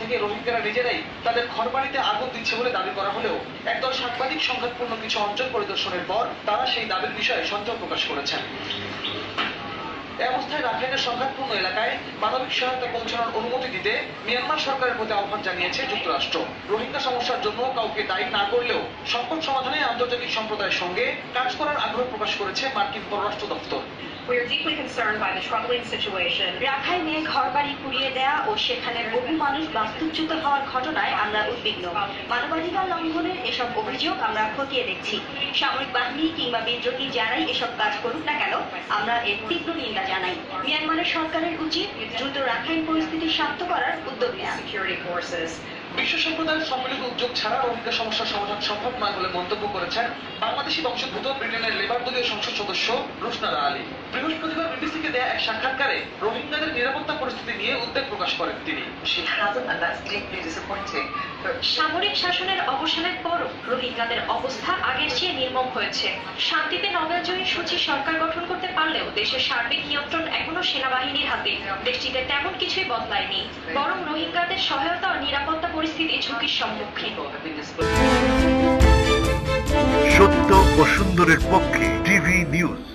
থেকে রোহিঙ্গারা নিজেরাই তাদের ঘরবাড়িতে আগুন দিচ্ছে বলে দাবি করা হলেও একদল সাংবাদিক সংঘাতপূর্ণ কিছু অঞ্চল পরিদর্শনের পর তারা সেই দাবির বিষয়ে সন্দেহ প্রকাশ করেছেন। এ অবস্থায় রাখাইনের সংঘাতপূর্ণ এলাকায় মানবিক সহায়তা পৌঁছানোর অনুমতি দিতে মিয়ানমার সরকারের প্রতি আহ্বান জানিয়েছে যুক্তরাষ্ট্র। রোহিঙ্গা সমস্যার জন্য কাউকে দায়ী না করলেও সংকট সমাধানে আন্তর্জাতিক সম্প্রদায়ের সঙ্গে কাজ করার আগ্রহ প্রকাশ করেছে মার্কিন পররাষ্ট্র দপ্তর। We are deeply concerned by the troubling situation. রাখাইনে ঘরবাড়ি পুড়িয়ে দেয়া ও সেখানে বহু মানুষ বাস্তুচ্যুত হওয়ার ঘটনায় আমরা উদ্বিগ্ন। মানবাধিকার লঙ্ঘনের এসব অভিযোগ আমরা খতিয়ে দেখছি। সামরিক বাহিনী কিংবা বিদ্রোহী যারাই এসব কাজ করুক না কেন আমরা এর তীব্র নিন্দা জানাই। মিয়ানমারের সরকারের উচিত দ্রুত রাখাইন পরিস্থিতি শান্ত করার উদ্যোগ নেওয়া বিশ্ব সম্প্রদায়ের সম্মিলিত উদ্যোগ ছাড়া রোহিঙ্গা সমস্যার সমাধান সম্ভব নয় বলে মন্তব্য করেছেন বাংলাদেশি বংশোদ্ভূত ব্রিটেনের লেবার দলীয় সদস্য রুশনারা আলী। বৃহস্পতিবার বিবিসিকে দেয়া এক সাক্ষাৎকারে রোহিঙ্গাদের নিরাপত্তা পরিস্থিতি নিয়ে উদ্বেগ প্রকাশ করেন তিনি। সামরিক শাসনের অবসানের পরও রোহিঙ্গাদের অবস্থা আগের চেয়ে নির্মম হয়েছে। শান্তিতে নোবেলজয়ী সূচি সরকার গঠন করতে পারলেও দেশের সার্বিক নিয়ন্ত্রণ এখনও সেনাবাহিনীর হাতে। দেশটিতে তেমন কিছুই বদলায়নি। বরং রোহিঙ্গাদের সহায়তা ও নিরাপত্তা পরিস্থিতি ঝুঁকির সম্মুখীন। সর্বসুন্দরের পক্ষে টিভি নিউজ